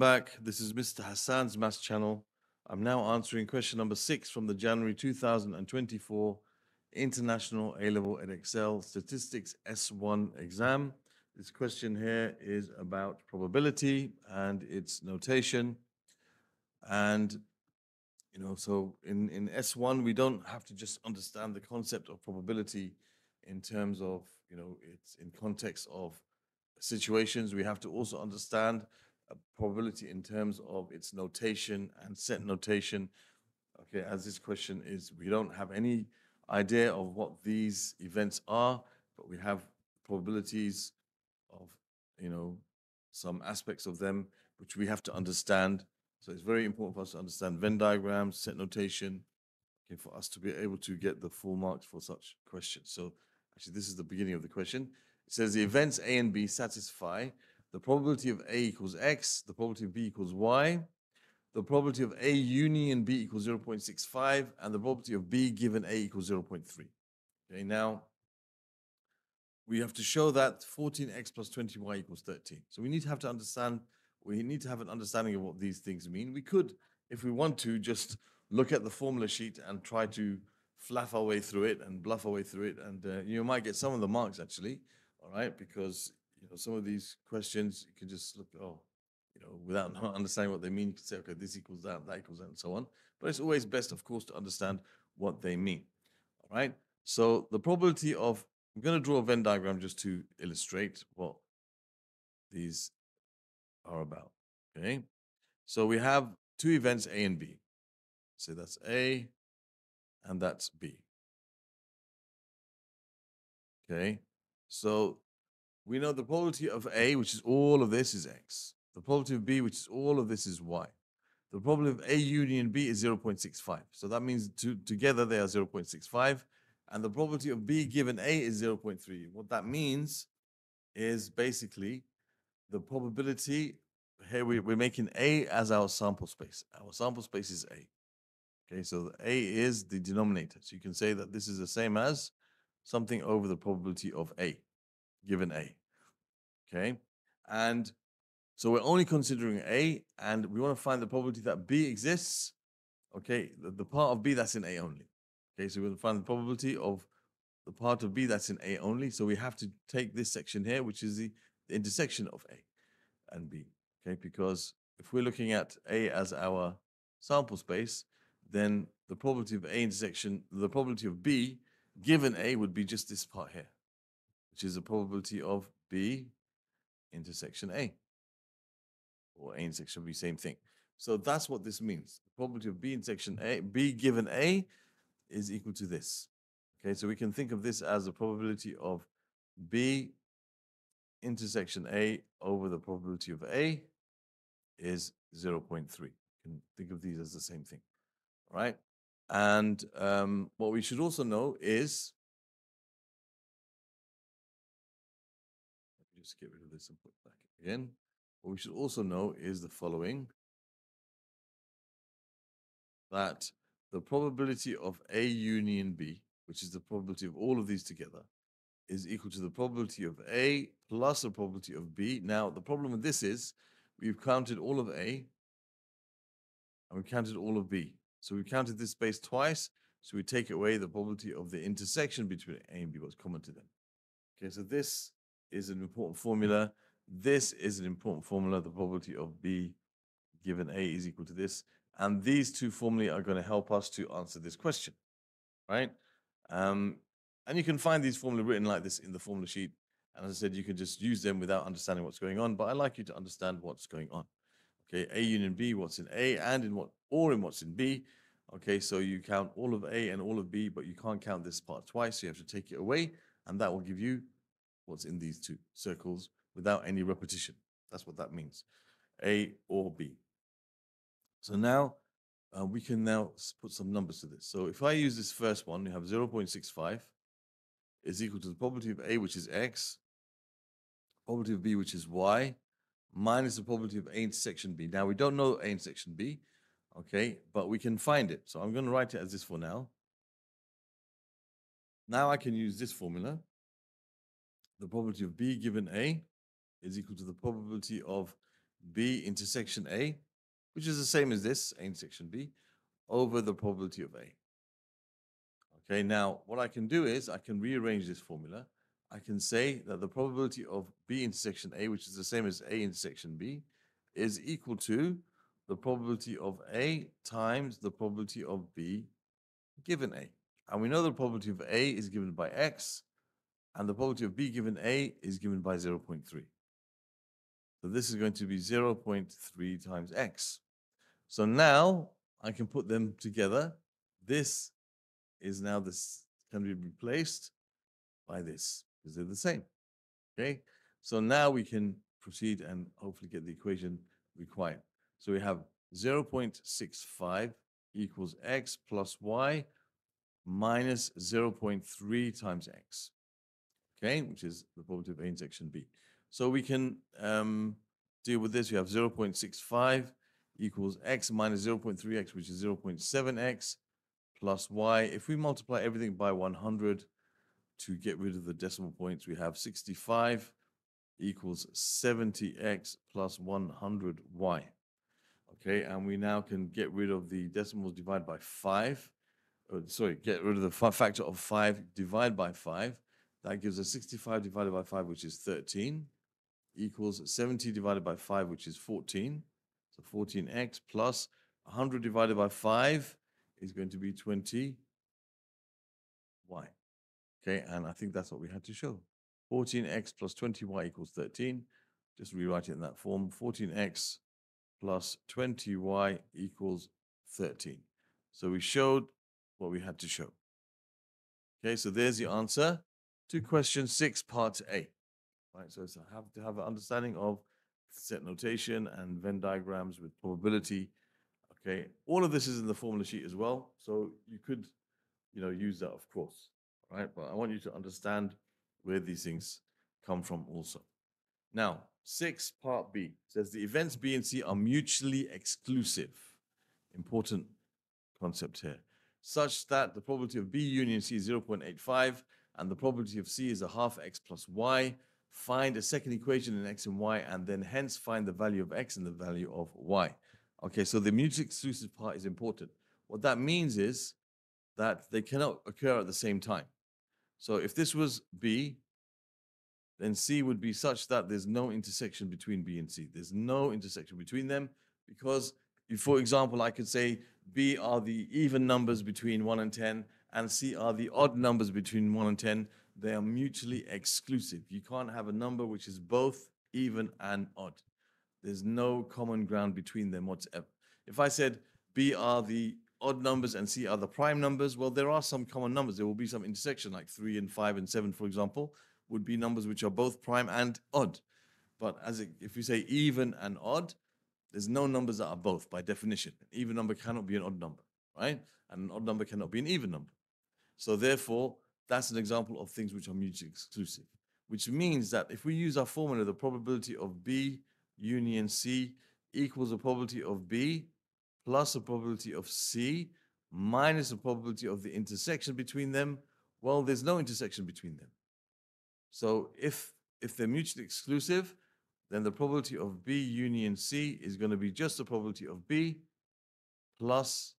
back. This is Mr. Hassaan's Maths channel. I'm now answering question number six from the January 2024 International A-Level Edexcel Statistics S1 exam. This question here is about probability and its notation. And, you know, so in, in S1, we don't have to just understand the concept of probability in terms of, you know, it's in context of situations. We have to also understand a probability in terms of its notation and set notation. Okay, as this question is, we don't have any idea of what these events are, but we have probabilities of, you know, some aspects of them which we have to understand. So it's very important for us to understand Venn diagrams, set notation, okay, for us to be able to get the full marks for such questions. So actually, this is the beginning of the question. It says the events A and B satisfy the probability of A equals X, the probability of B equals Y, the probability of A union B equals 0.65, and the probability of B given A equals 0.3. Okay, now we have to show that 14x plus 20y equals 13. So we need to have to understand, we need to have an understanding of what these things mean. We could, if we want to, just look at the formula sheet and try to fluff our way through it and bluff our way through it. And uh, you might get some of the marks actually, all right, because you know some of these questions you can just look, oh, you know, without understanding what they mean, you can say, okay, this equals that, that equals that, and so on. But it's always best, of course, to understand what they mean. All right. So the probability of I'm going to draw a Venn diagram just to illustrate what these are about. Okay. So we have two events A and B. So that's A and that's B. Okay. So we know the probability of A, which is all of this, is X. The probability of B, which is all of this, is Y. The probability of A union B is 0.65. So that means to, together they are 0.65. And the probability of B given A is 0.3. What that means is basically the probability, here we, we're making A as our sample space. Our sample space is A. Okay, so A is the denominator. So you can say that this is the same as something over the probability of A, given A. Okay, and so we're only considering A, and we want to find the probability that B exists. Okay, the, the part of B that's in A only. Okay, so we're going to find the probability of the part of B that's in A only. So we have to take this section here, which is the, the intersection of A and B. Okay, because if we're looking at A as our sample space, then the probability of A intersection, the probability of B given A would be just this part here, which is the probability of B intersection A or A intersection B, same thing. So that's what this means. The probability of B intersection A, B given A is equal to this. Okay, so we can think of this as the probability of B intersection A over the probability of A is 0.3. You can think of these as the same thing, right? And um, what we should also know is, just get rid of this and put it back again. What we should also know is the following that the probability of A union B, which is the probability of all of these together, is equal to the probability of A plus the probability of B. Now, the problem with this is we've counted all of A and we've counted all of B. So we've counted this space twice, so we take away the probability of the intersection between A and B, what's common to them. Okay, so this is an important formula. This is an important formula. The probability of B given A is equal to this. And these two formulae are going to help us to answer this question, right? Um, and you can find these formulae written like this in the formula sheet. And as I said, you can just use them without understanding what's going on. But I like you to understand what's going on. Okay, A union B, what's in A and in what, or in what's in B. Okay, so you count all of A and all of B, but you can't count this part twice. So you have to take it away. And that will give you what's in these two circles without any repetition. That's what that means. A or B. So now uh, we can now put some numbers to this. So if I use this first one, we have 0.65 is equal to the probability of A, which is X, probability of B, which is Y, minus the probability of A intersection B. Now we don't know A intersection B, okay, but we can find it. So I'm going to write it as this for now. Now I can use this formula. The probability of B given A is equal to the probability of B intersection A, which is the same as this, A intersection B, over the probability of A. Okay, now what I can do is I can rearrange this formula. I can say that the probability of B intersection A, which is the same as A intersection B, is equal to the probability of A times the probability of B given A. And we know the probability of A is given by X, and the probability of B given A is given by 0.3. So this is going to be 0.3 times X. So now I can put them together. This is now this can be replaced by this because they're the same. Okay, so now we can proceed and hopefully get the equation required. So we have 0.65 equals x plus y minus 0.3 times x, okay, which is the probability of A intersection B. So we can um, deal with this. We have 0.65 equals x minus 0.3x, which is 0.7x plus y. If we multiply everything by 100 to get rid of the decimal points, we have 65 equals 70x plus 100y. Okay, and we now can get rid of the decimals divided by 5. Uh, sorry, get rid of the factor of 5 divided by 5. That gives us 65 divided by 5, which is 13, equals 70 divided by 5, which is 14. So 14x plus 100 divided by 5 is going to be 20y. Okay, and I think that's what we had to show. 14x plus 20y equals 13. Just rewrite it in that form. 14x plus 20y equals 13. So we showed what we had to show. Okay, so there's the answer to question six, part A. Right, so I have to have an understanding of set notation and Venn diagrams with probability. Okay, all of this is in the formula sheet as well, so you could, you know, use that, of course. Right, but I want you to understand where these things come from also. Now, six, part B says the events B and C are mutually exclusive. Important concept here. Such that the probability of B union C is 0.85 and the probability of C is a half x plus y. Find a second equation in x and y and then hence find the value of x and the value of y. Okay, so the mutually exclusive part is important. What that means is that they cannot occur at the same time. So if this was B, then C would be such that there's no intersection between B and C. There's no intersection between them because, for example, I could say B are the even numbers between 1 and 10 and C are the odd numbers between 1 and 10. They are mutually exclusive. You can't have a number which is both even and odd. There's no common ground between them whatsoever. If I said B are the odd numbers and C are the prime numbers, well, there are some common numbers. There will be some intersection, like 3 and 5 and 7, for example, would be numbers which are both prime and odd. But as it, if you say even and odd, there's no numbers that are both by definition. An even number cannot be an odd number, right? And an odd number cannot be an even number. So therefore, that's an example of things which are mutually exclusive, which means that if we use our formula, the probability of B union C equals the probability of B plus the probability of C minus the probability of the intersection between them, well, there's no intersection between them. So if if they're mutually exclusive, then the probability of B union C is going to be just the probability of B plus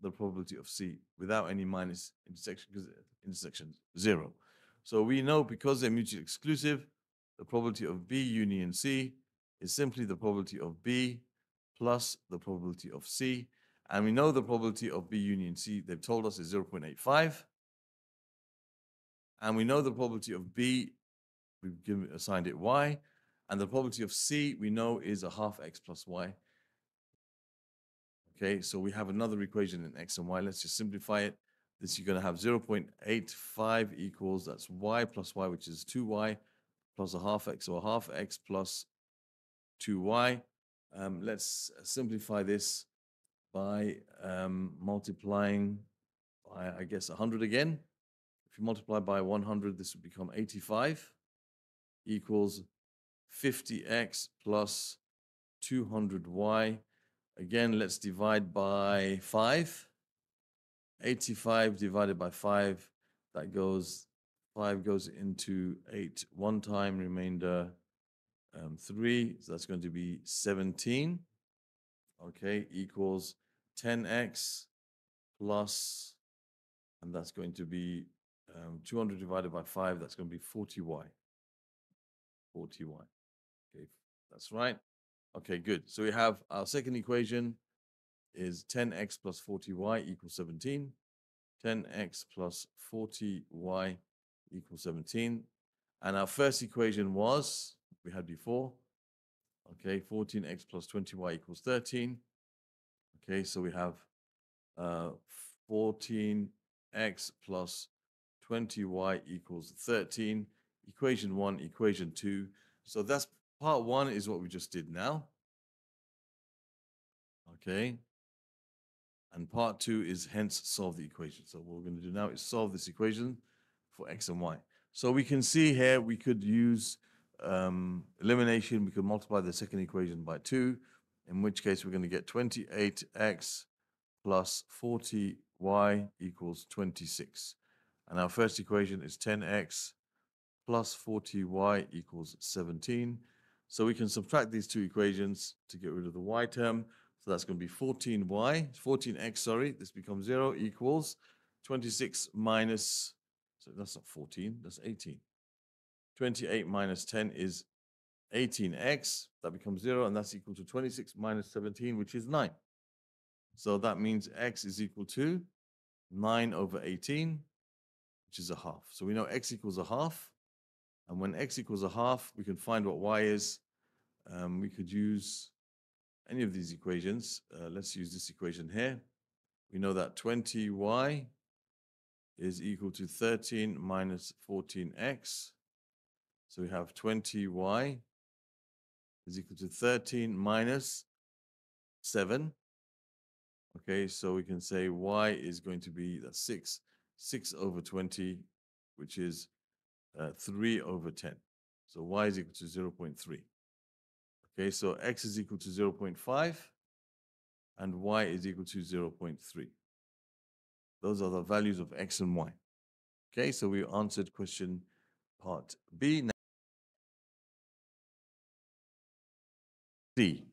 the probability of C without any minus intersection because uh, intersection zero. So we know because they're mutually exclusive, the probability of B union C is simply the probability of B plus the probability of C. And we know the probability of B union C, they've told us is 0.85. And we know the probability of B, we've given, assigned it Y. And the probability of C, we know is a half X plus Y. Okay, so we have another equation in X and Y. Let's just simplify it. This you're going to have 0.85 equals, that's Y plus Y, which is 2Y plus a half X or half X plus 2Y. Um, let's simplify this by um, multiplying by, I guess, 100 again. If you multiply by 100, this would become 85 equals 50x plus 200y. Again, let's divide by 5. 85 divided by 5, that goes, 5 goes into 8 one time, remainder um, 3, so that's going to be 17, okay, equals 10x plus, and that's going to be um, 200 divided by 5, that's going to be 40y. 40y. Okay, that's right. Okay, good. So we have our second equation is 10x plus 40y equals 17. 10x plus 40y equals 17. And our first equation was, we had before, okay, 14x plus 20y equals 13. Okay, so we have uh, 14x plus 20y equals 13. Equation 1, equation 2. So that's part 1 is what we just did now. Okay. And part 2 is hence solve the equation. So what we're going to do now is solve this equation for x and y. So we can see here we could use um, elimination. We could multiply the second equation by 2, in which case we're going to get 28x plus 40y equals 26. And our first equation is 10x plus 40y equals 17. So we can subtract these two equations to get rid of the y term. So that's going to be 14y, 14x, sorry, this becomes 0 equals 26 minus, so that's not 14, that's 18. 28 minus 10 is 18x, that becomes 0, and that's equal to 26 minus 17, which is 9. So that means x is equal to 9 over 18, which is a half. So we know x equals a half. And when x equals a half, we can find what y is. Um, we could use any of these equations. Uh, let's use this equation here. We know that 20y is equal to 13 minus 14x. So we have 20y is equal to 13 minus 7. Okay, so we can say y is going to be that's 6, 6 over 20, which is uh, 3 over 10. So y is equal to 0 0.3. Okay, so x is equal to 0 0.5 and y is equal to 0 0.3. Those are the values of x and y. Okay, so we answered question part B. Now, C.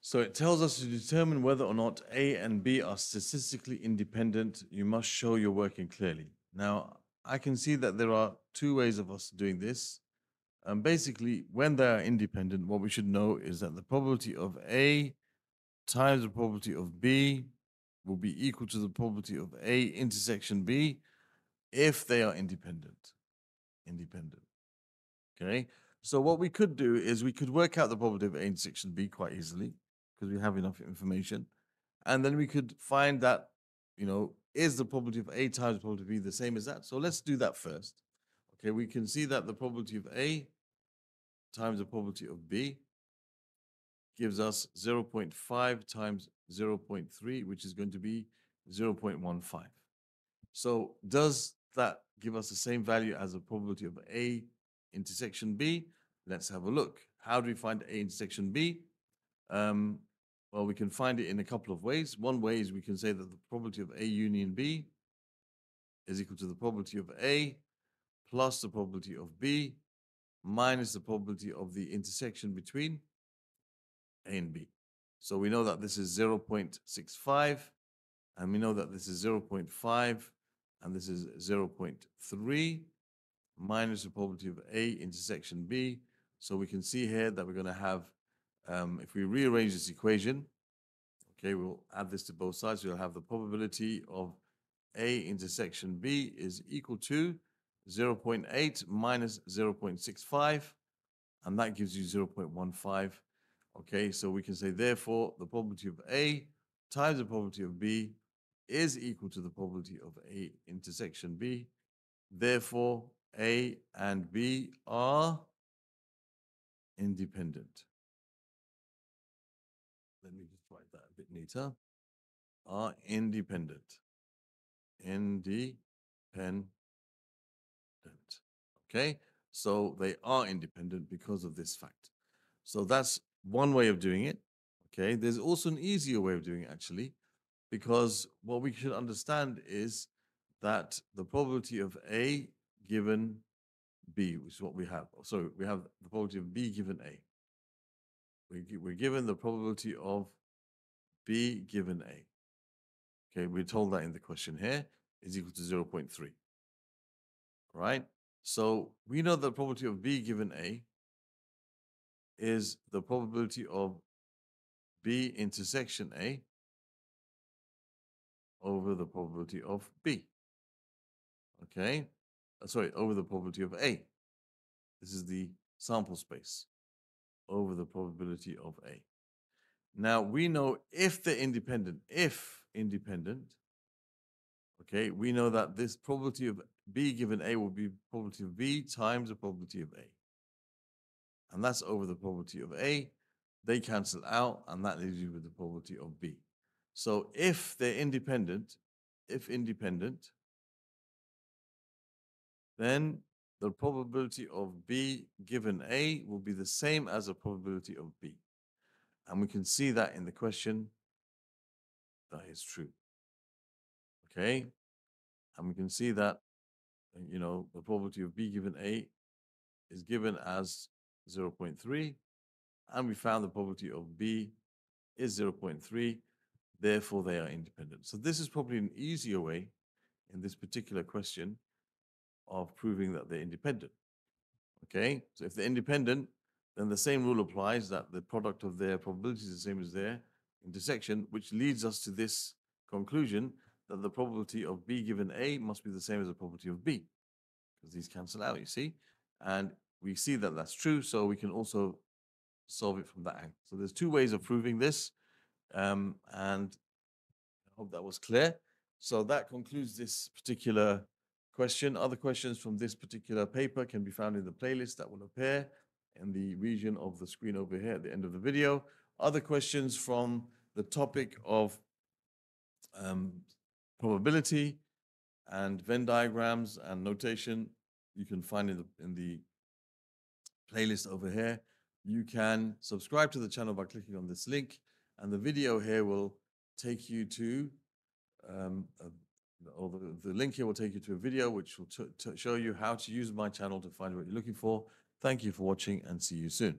So it tells us to determine whether or not A and B are statistically independent, you must show you're working clearly. Now, I can see that there are two ways of us doing this. Um, basically, when they are independent, what we should know is that the probability of A times the probability of B will be equal to the probability of A intersection B if they are independent. Independent. Okay. So what we could do is we could work out the probability of A intersection B quite easily because we have enough information. And then we could find that, you know, is the probability of A times probability of B the same as that? So let's do that first. Okay, we can see that the probability of A times the probability of B gives us 0.5 times 0.3, which is going to be 0.15. So does that give us the same value as the probability of A intersection B? Let's have a look. How do we find A intersection B? Um, well, we can find it in a couple of ways. One way is we can say that the probability of A union B is equal to the probability of A plus the probability of B minus the probability of the intersection between A and B. So we know that this is 0.65, and we know that this is 0.5, and this is 0.3 minus the probability of A intersection B. So we can see here that we're going to have um, if we rearrange this equation, okay, we'll add this to both sides. We'll have the probability of A intersection B is equal to 0.8 minus 0.65, and that gives you 0.15. Okay, so we can say, therefore, the probability of A times the probability of B is equal to the probability of A intersection B. Therefore, A and B are independent let me just write that a bit neater, are independent. Independent. Okay, so they are independent because of this fact. So that's one way of doing it. Okay, there's also an easier way of doing it actually, because what we should understand is that the probability of A given B, which is what we have. So we have the probability of B given A. We're given the probability of B given A. Okay, we're told that in the question here is equal to 0.3. Right? So we know the probability of B given A is the probability of B intersection A over the probability of B. Okay? Uh, Sorry, over the probability of A. This is the sample space over the probability of A. Now we know if they're independent, if independent, okay, we know that this probability of B given A will be probability of B times the probability of A. And that's over the probability of A. They cancel out, and that leaves you with the probability of B. So if they're independent, if independent, then the probability of B given A will be the same as the probability of B. And we can see that in the question that is true. Okay? And we can see that, uh, you know, the probability of B given A is given as 0.3. And we found the probability of B is 0.3. Therefore, they are independent. So this is probably an easier way in this particular question of proving that they're independent. Okay, so if they're independent, then the same rule applies that the product of their probability is the same as their intersection, which leads us to this conclusion that the probability of B given A must be the same as the probability of B, because these cancel out, you see. And we see that that's true, so we can also solve it from that angle. So there's two ways of proving this, um, and I hope that was clear. So that concludes this particular question. Other questions from this particular paper can be found in the playlist that will appear in the region of the screen over here at the end of the video. Other questions from the topic of um, probability and Venn diagrams and notation you can find in the in the playlist over here. You can subscribe to the channel by clicking on this link, and the video here will take you to um, a or the, the link here will take you to a video which will show you how to use my channel to find what you're looking for. Thank you for watching and see you soon.